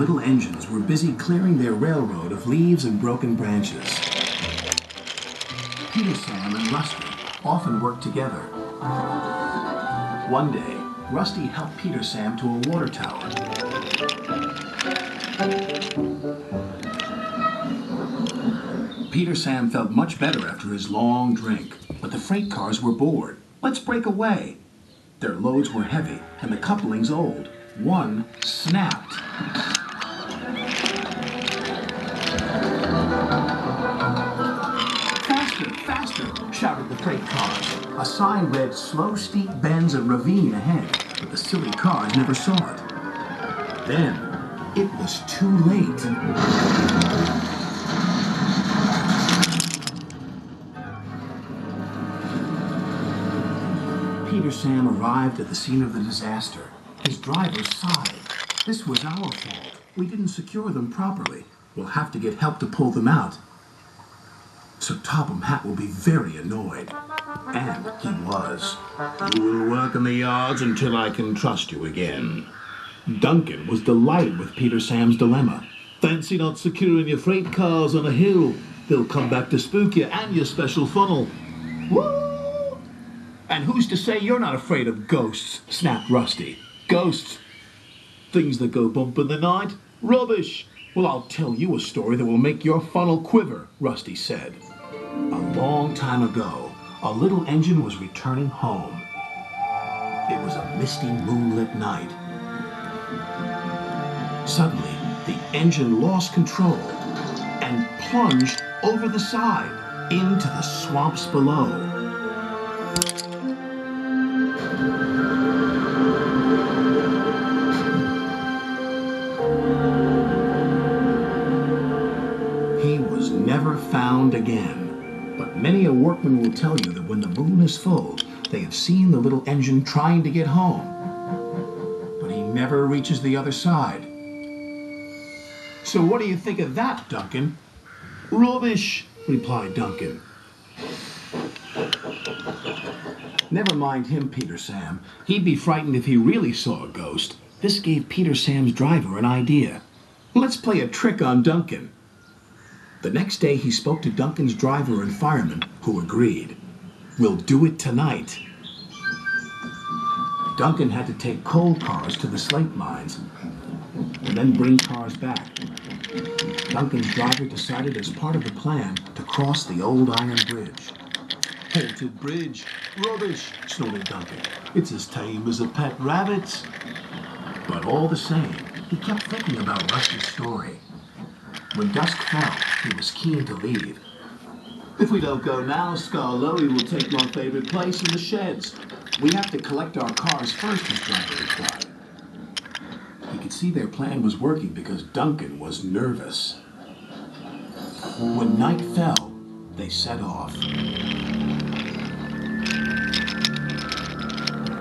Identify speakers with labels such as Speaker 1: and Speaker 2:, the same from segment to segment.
Speaker 1: little engines were busy clearing their railroad of leaves and broken branches. Peter Sam and Rusty often worked together. One day, Rusty helped Peter Sam to a water tower. Peter Sam felt much better after his long drink, but the freight cars were bored. Let's break away. Their loads were heavy and the couplings old. One snapped. Cars. A sign read slow steep bends and ravine ahead, but the silly cars never saw it. Then, it was too late. Peter Sam arrived at the scene of the disaster. His driver sighed. This was our fault. We didn't secure them properly. We'll have to get help to pull them out. Sir Topham Hatt will be very annoyed. And he was. You will work in the yards until I can trust you again. Duncan was delighted with Peter Sam's dilemma. Fancy not securing your freight cars on a hill. They'll come back to spook you and your special funnel. Woo! And who's to say you're not afraid of ghosts? snapped Rusty. Ghosts? Things that go bump in the night? Rubbish! Well, I'll tell you a story that will make your funnel quiver, Rusty said. A long time ago, a little engine was returning home. It was a misty, moonlit night. Suddenly, the engine lost control and plunged over the side into the swamps below. But many a workman will tell you that when the moon is full, they have seen the little engine trying to get home. But he never reaches the other side. So what do you think of that, Duncan? Rubbish, replied Duncan. Never mind him, Peter Sam. He'd be frightened if he really saw a ghost. This gave Peter Sam's driver an idea. Let's play a trick on Duncan. The next day he spoke to Duncan's driver and fireman, who agreed. We'll do it tonight. Duncan had to take coal cars to the slate mines and then bring cars back. Duncan's driver decided as part of the plan to cross the old iron bridge. Haunted bridge. Rubbish, snorted Duncan. It's as tame as a pet rabbit. But all the same, he kept thinking about Rusty's story. When dusk fell, he was keen to leave. If we don't go now, Skarloey will take my favorite place in the sheds. We have to collect our cars first, his driver replied. He could see their plan was working because Duncan was nervous. When night fell, they set off.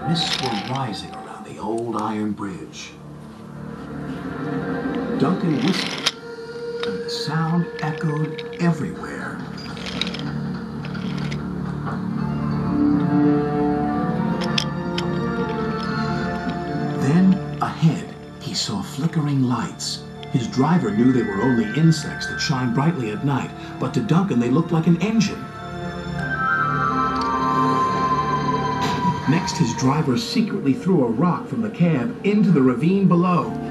Speaker 1: Mists were rising around the old iron bridge. Duncan whistled, the sound echoed everywhere. Then, ahead, he saw flickering lights. His driver knew they were only insects that shine brightly at night, but to Duncan they looked like an engine. Next, his driver secretly threw a rock from the cab into the ravine below.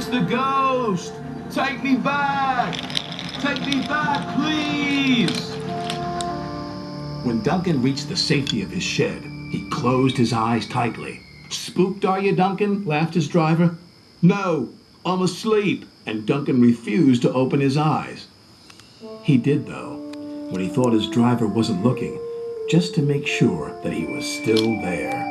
Speaker 1: It's the ghost! Take me back! Take me back, please! When Duncan reached the safety of his shed, he closed his eyes tightly. Spooked, are you, Duncan? laughed his driver. No, I'm asleep. And Duncan refused to open his eyes. He did, though, when he thought his driver wasn't looking, just to make sure that he was still there.